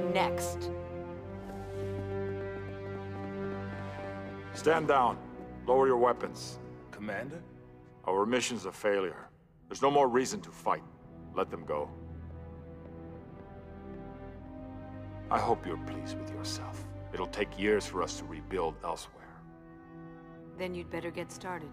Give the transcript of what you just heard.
next. Stand down. Lower your weapons. Commander? Our mission's a failure. There's no more reason to fight. Let them go. I hope you're pleased with yourself. It'll take years for us to rebuild elsewhere. Then you'd better get started.